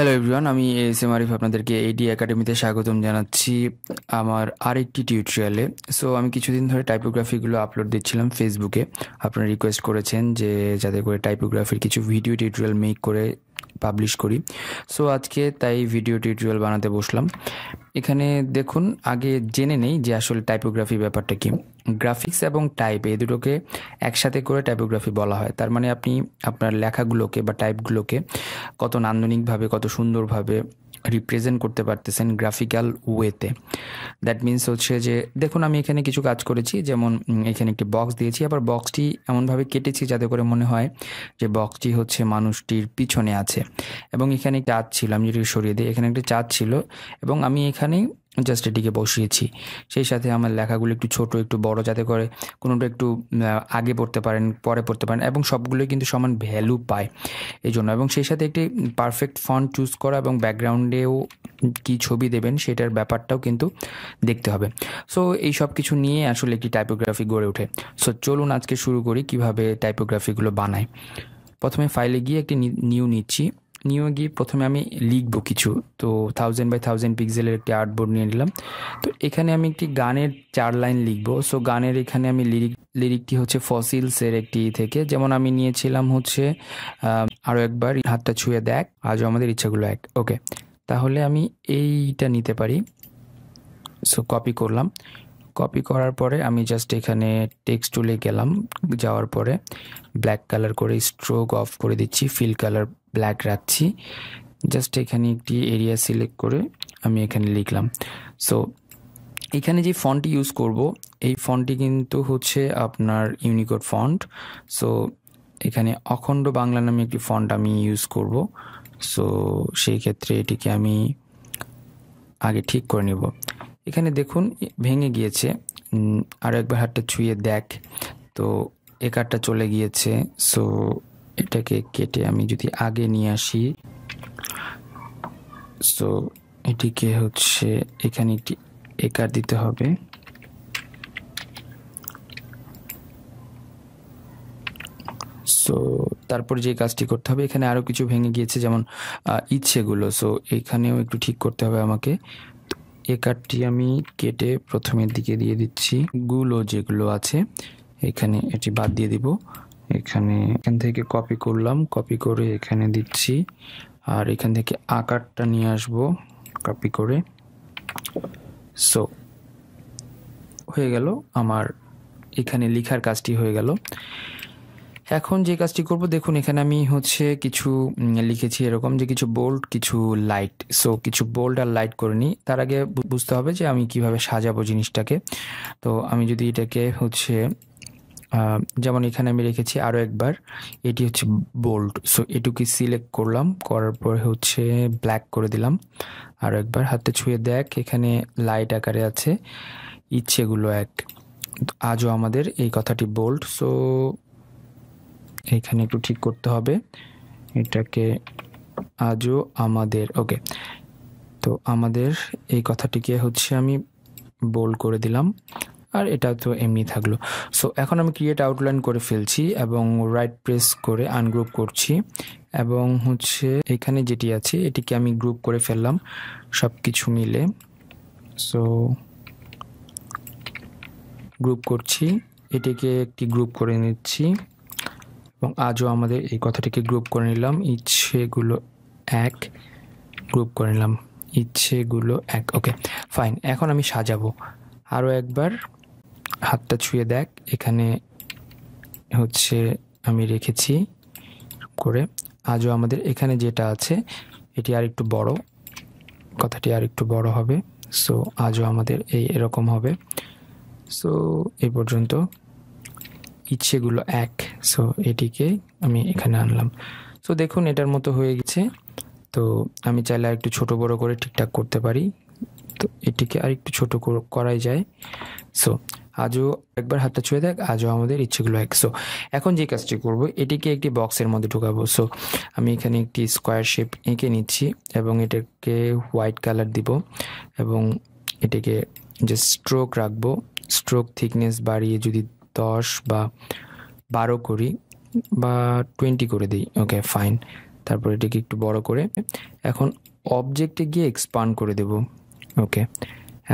Hello everyone আমি S M Arif আপনাদেরকে AD একাডেমিতে স্বাগতম জানাচ্ছি আমার আরেকটি টিউটোরিয়ালে সো আমি কিছুদিন ধরে টাইপোগ্রাফিগুলো আপলোড দিচ্ছিলাম ফেসবুকে আপনারা রিকোয়েস্ট করেছেন যে যাতে করে টাইপোগ্রাফির কিছু ভিডিও টিউটোরিয়াল মেক করে পাবলিশ করি। সো আজকে তাই ভিডিও টিউটোরিয়াল বানাতে বসলাম। এখানে দেখুন, আগে জেনে নেই যে আসলে টাইপোগ্রাফি ব্যাপারটা কি। গ্রাফিক্স এবং টাইপ এই দুটোকে একসাথে করে টাইপোগ্রাফি বলা হয়। তার মানে আপনি আপনার লেখাগুলোকে বা টাইপগুলোকে কত নান্দনিকভাবে, কত সুন্দরভাবে রিপ্রেজেন্ট করতে পারতেছেন গ্রাফিক্যাল ওয়েতে দ্যাট মিন্স হচ্ছে যে, দেখুন আমি এখানে কিছু কাজ করেছি, যেমন এখানে একটি বক্স দিয়েছি, আবার বক্সটি এমনভাবে কেটেছি যাতে করে মনে হয় যে বক্সটি হচ্ছে মানুষটির পিছনে আছে। এবং এখানে চাঁদ ছিল, আমি যদি সরিয়ে দিই, এখানে একটি চাঁদ ছিল, এবং আমি এখানেই জাস্ট এটিকে বসিয়েছি। সেই সাথে আমার লেখাগুলো একটু ছোট, একটু বড় যাতে করে কোনোটা একটু আগে পড়তে পারেন, পরে পড়তে পারেন এবং সবগুলোই কিন্তু সমান ভ্যালু পায়। এই জন্য এবং সেই সাথে একটি পারফেক্ট ফন্ট চুজ করা এবং ব্যাকগ্রাউন্ডেও কি ছবি দেবেন সেটার ব্যাপারটাও কিন্তু দেখতে হবে। সো এই সব কিছু নিয়ে আসলে একটি টাইপোগ্রাফি গড়ে ওঠে। সো চলুন আজকে শুরু করি কীভাবে টাইপোগ্রাফিগুলো বানায় প্রথমে ফাইলে গিয়ে একটি নিউ নিচ্ছি। নিয়ে গিয়ে প্রথমে আমি লিখব কিছু। তো থাউজেন্ড বাই থাউজেন্ড পিক্সেলের একটি আর্টবোর্ড নিয়ে নিলাম। তো এখানে আমি একটি গানের চার লাইন লিখব। সো গানের এখানে আমি লিরিক লিরিকটি হচ্ছে ফসিলসের একটি থেকে। যেমন আমি নিয়েছিলাম হচ্ছে আরও একবার, হাতটা ছুঁয়ে দেখ, আজও আমাদের ইচ্ছাগুলো এক। ওকে তাহলে আমি এইটা নিতে পারি। সো কপি করলাম। কপি করার পরে আমি জাস্ট এখানে টেক্সট টুলে গেলাম, যাওয়ার পরে ব্ল্যাক কালার করে স্ট্রোক অফ করে দিচ্ছি ফিল কালার ব্ল্যাক রাখছি। জাস্ট এখানে একটি এরিয়া সিলেক্ট করে আমি এখানে লিখলাম। সো এখানে যে ফন্টটি ইউজ করব, এই ফন্টটি কিন্তু হচ্ছে আপনার ইউনিকোড ফন্ট সো এখানে অখণ্ড বাংলা নামে একটি ফন্ট আমি ইউজ করব। সো সেই ক্ষেত্রে এটিকে আমি আগে ঠিক করে নেব। এখানে দেখুন ভেঙে গিয়েছে। আর একবার হাতটা ছুঁয়ে দেখ। তো, এ কার্ডটা চলে গিয়েছে। সো, এটাকে কেটে আমি যদি আগে নিয়ে আসি। সো, এটিকে হচ্ছে, এখানে একটি এ একার দিতে হবে। সো, তারপর যে কাজটি করতে হবে, এখানে আরও কিছু ভেঙে গিয়েছে, যেমন ইচ্ছেগুলো। সো, এখানেও একটু ঠিক করতে হবে আমাকে। এ কার্ডটি আমি কেটে প্রথমের দিকে দিয়ে দিচ্ছি গুলো যেগুলো আছে। এখানে এটি বাদ দিয়ে দিব। এখানে, এখান থেকে কপি করলাম। কপি করে এখানে দিচ্ছি। আর এখান থেকে আকারটা নিয়ে আসব কপি করে। সো হয়ে গেল। আমার এখানে লিখার কাজটি হয়ে গেল। এখন যে কাজটি করব, দেখুন, এখানে আমি হচ্ছে কিছু লিখেছি এরকম যে কিছু বোল্ড কিছু লাইট সো কিছু বোল্ড আর লাইট করে নিই। তার আগে বুঝতে হবে যে আমি কীভাবে সাজাবো জিনিসটাকে। তো, আমি যদি এটাকে হচ্ছে যেমন এখানে আমি রেখেছি আরও একবার, এটি হচ্ছে বোল্ড সো এটুকু সিলেক্ট করলাম, করার পরে হচ্ছে ব্ল্যাক করে দিলাম। আরও একবার হাতে ছুঁয়ে দেখ, এখানে লাইট আকারে আছে, ইচ্ছেগুলো এক। আজও আমাদের এই কথাটি বোল্ড সো এখানে একটু ঠিক করতে হবে। এটাকে আজও আমাদের, ওকে। তো আমাদের এই কথাটিকে হচ্ছে আমি বোল্ড করে দিলাম, আর এটা তো এমনি থাকল। সো এখন আমি ক্রিয়েট আউটলাইন করে ফেলছি এবং রাইট প্রেস করে আনগ্রুপ করছি এবং হচ্ছে এখানে যেটি আছে, এটিকে আমি গ্রুপ করে ফেললাম সব কিছু মিলে। সো গ্রুপ করছি, এটিকে একটি গ্রুপ করে নিচ্ছি। এবং আজও আমাদের এই কথাটিকে গ্রুপ করে নিলাম। ইচ্ছেগুলো এক গ্রুপ করে নিলাম। ইচ্ছেগুলো এক। ওকে ফাইন এখন আমি সাজাবো। আরও একবার, হাতটা ছুঁয়ে দেখ। এখানে হচ্ছে আমি রেখেছি করে। আজও আমাদের এখানে যেটা আছে, এটি আর একটু বড়। কথাটি আর একটু বড় হবে। সো আজও আমাদের এই এরকম হবে। সো এই পর্যন্ত। ইচ্ছেগুলো এক। সো এটিকে আমি এখানে আনলাম। সো দেখুন, এটার মতো হয়ে গেছে। তো, আমি চাইলে আর একটু ছোটো বড়ো করে ঠিকঠাক করতে পারি। তো, এটিকে আর একটু ছোটো করাই যায়। সো আজও একবার হাতটা ছুঁয়ে দেখ, আজও আমাদের ইচ্ছেগুলো এক। সো এখন যে কাজটি করব, এটিকে একটি বক্সের মধ্যে ঢুকাবো। সো আমি এখানে একটি স্কোয়ার শেপ এঁকে নিচ্ছি এবং এটাকে হোয়াইট কালার দিব এবং এটাকে যে স্ট্রোক রাখব। স্ট্রোক থিকনেস বাড়িয়ে যদি দশ বা বারো করি বা টোয়েন্টি করে দিই ওকে ফাইন তারপর এটাকে একটু বড় করে এখন অবজেক্টে গিয়ে এক্সপান্ড করে দেব ওকে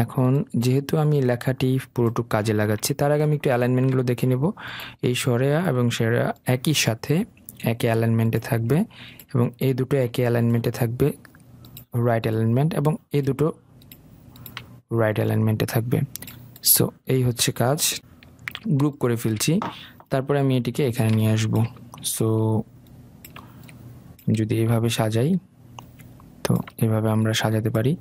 এখন যেহেতু আমি লেখাটি পুরোটুক কাজে লাগাচ্ছি, তার আগে আমি একটু অ্যালাইনমেন্টগুলো দেখে নেব। এই সরেয়া এবং সেরা একই সাথে একই অ্যালাইনমেন্টে থাকবে এবং এই দুটো একই অ্যালাইনমেন্টে থাকবে রাইট অ্যালাইনমেন্ট এবং এই দুটো রাইট অ্যালাইনমেন্টে থাকবে। সো এই হচ্ছে কাজ। গ্রুপ করে ফেলছি। তারপরে আমি এটিকে এখানে নিয়ে আসব। সো যদি এভাবে সাজাই, তো এভাবে আমরা সাজাতে পারি।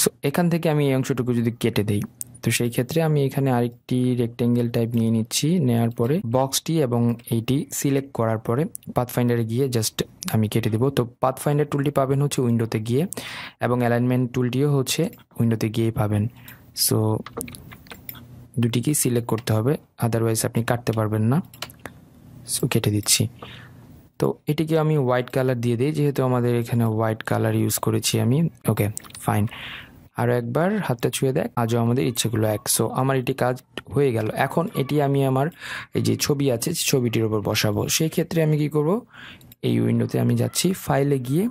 সো এখান থেকে আমি এই অংশটুকু যদি কেটে দেই, তো সেই ক্ষেত্রে আমি এখানে আরেকটি রেক্টেঙ্গেল টাইপ নিয়ে নিচ্ছি। নেওয়ার পরে বক্সটি এবং এইটি সিলেক্ট করার পরে পাথফাইন্ডারে গিয়ে জাস্ট আমি কেটে দেবো। তো পাথফাইন্ডার টুলটি পাবেন হচ্ছে উইন্ডোতে গিয়ে এবং অ্যালাইনমেন্ট টুলটিও হচ্ছে উইন্ডোতে গিয়েই পাবেন। সো দুটিকেই সিলেক্ট করতে হবে আদারওয়াইজ আপনি কাটতে পারবেন না। সো কেটে দিচ্ছি। তো এটিকে আমি হোয়াইট কালার দিয়ে দিই, যেহেতু আমাদের এখানে হোয়াইট কালার ইউজ করেছি আমি। ওকে ফাইন আরও একবার হাতটা ছুঁয়ে দেখ, আজও আমাদের ইচ্ছেগুলো এক। সো আমার এটি কাজ হয়ে গেল। এখন এটি আমি আমার এই যে ছবি আছে, ছবিটির ওপর বসাবো। সেই ক্ষেত্রে আমি কি করব? এই উইন্ডোতে আমি যাচ্ছি ফাইলে গিয়ে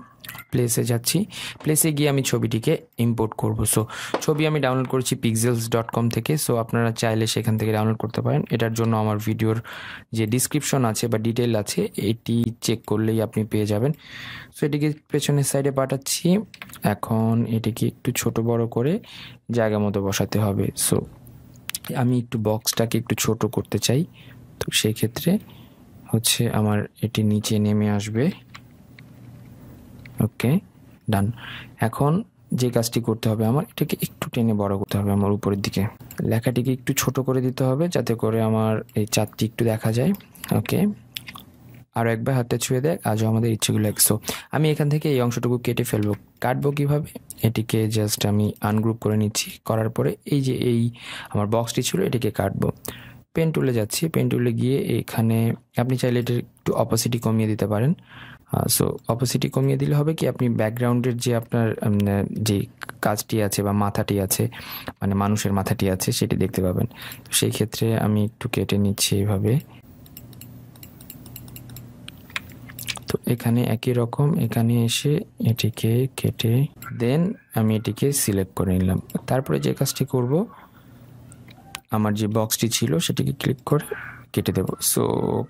প্লেসে যাচ্ছি। প্লেসে গিয়ে আমি ছবিটিকে ইম্পোর্ট করব। সো ছবি আমি ডাউনলোড করেছি পিক্সেলস ডট কম থেকে। সো আপনারা চাইলে সেখান থেকে ডাউনলোড করতে পারেন। এটার জন্য আমার ভিডিওর যে ডিসক্রিপশন আছে বা ডিটেল আছে, এটি চেক করলেই আপনি পেয়ে যাবেন। সো এটিকে পেছনের সাইডে পাঠাচ্ছি। এখন এটিকে একটু ছোট বড় করে জায়গা মতো বসাতে হবে। সো আমি একটু বক্সটাকে একটু ছোট করতে চাই। তো সেই ক্ষেত্রে হচ্ছে আমার এটি নিচে নেমে আসবে। ওকে, ডান। এখন যে কাজটি করতে হবে আমার, এটাকে একটু টেনে বড় করতে হবে আমার উপরের দিকে। লেখাটিকে একটু ছোট করে দিতে হবে যাতে করে আমার এই চারটি একটু দেখা যায়। ওকে আরও একবার হাতে ছুঁয়ে দেয় আজও আমাদের ইচ্ছেগুলো একশো আমি এখান থেকে এই অংশটুকু কেটে ফেলব। কাটবো কীভাবে? এটিকে জাস্ট আমি আনগ্রুপ করে নিচ্ছি। করার পরে এই যে এই আমার বক্সটি ছিল, এটিকে কাটবো। পেন টুলে যাচ্ছি। পেন গিয়ে এখানে আপনি চাইলে এটার একটু অপোসিটি কমিয়ে দিতে পারেন। সো অপোসিটি কমিয়ে দিলে হবে কি, আপনি ব্যাকগ্রাউন্ডের যে আপনার যে কাজটি আছে বা মাথাটি আছে মানে মানুষের মাথাটি আছে, সেটি দেখতে পাবেন। তো সেই ক্ষেত্রে আমি একটু কেটে নিচ্ছি এইভাবে তো এখানে একই রকম, এখানে এসে এটিকে কেটে দেন, আমি এটিকে সিলেক্ট করে নিলাম। তারপরে যে কাজটি করব আমার যে বক্সটি ছিল সেটিকে ক্লিক করে কেটে দেব। সো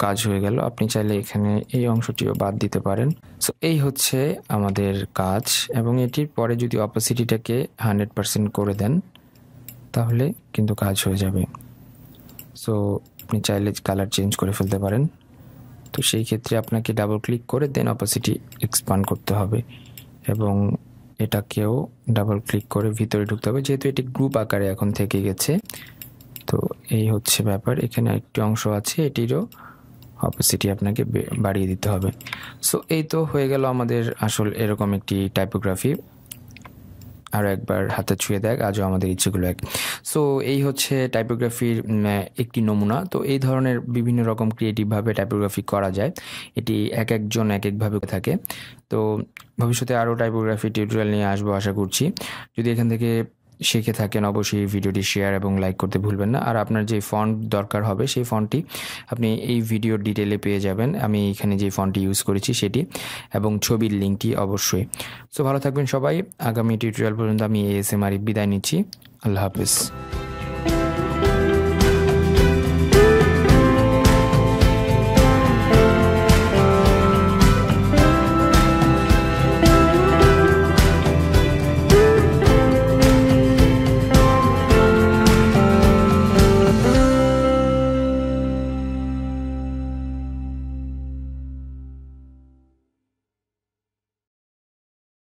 কাজ হয়ে গেল। আপনি চাইলে এখানে এই অংশটিও বাদ দিতে পারেন। সো এই হচ্ছে আমাদের কাজ এবং এটির পরে যদি অপোসিটিটাকে হান্ড্রেড পারসেন্ট করে দেন, তাহলে কিন্তু কাজ হয়ে যাবে। সো আপনি চাইলে কালার চেঞ্জ করে ফেলতে পারেন। তো সেই ক্ষেত্রে আপনাকে ডাবল ক্লিক করে দেন অপোসিটি এক্সপান্ড করতে হবে এবং এটাকেও ডাবল ক্লিক করে ভিতরে ঢুকতে হবে। যেহেতু এটি গ্রুপ আকারে এখন থেকে গেছে এই হচ্ছে ব্যাপার। এখানে একটি অংশ আছে, এটিরও অপোসিটি আপনাকে বাড়িয়ে দিতে হবে। সো এই তো হয়ে গেল আমাদের আসল এরকম একটি টাইপোগ্রাফি আরও একবার হাতে ছুঁয়ে দেখ, আজও আমাদের ইচ্ছেগুলো এক। সো এই হচ্ছে টাইপোগ্রাফির একটি নমুনা। তো এই ধরনের বিভিন্ন রকম ক্রিয়েটিভভাবে টাইপোগ্রাফি করা যায়। এটি এক একজন এক একভাবে থাকে। তো ভবিষ্যতে আরও টাইপোগ্রাফি টিউটোরিয়াল নিয়ে আসব আশা করছি। যদি এখান থেকে শিখে থাকেন, অবশ্যই ভিডিওটি শেয়ার এবং লাইক করতে ভুলবেন না। আর আপনার যে ফন্ট দরকার হবে, সেই ফন্টটি আপনি এই ভিডিওর ডিটেলে পেয়ে যাবেন। আমি এখানে যে ফন্টটি ইউজ করেছি, সেটি এবং ছবির লিঙ্কটি অবশ্যই। সো ভালো থাকবেন সবাই। আগামী টিউটোরিয়াল পর্যন্ত আমি এএসএমআর বিদায় নিচ্ছি। আল্লাহ হাফিজ।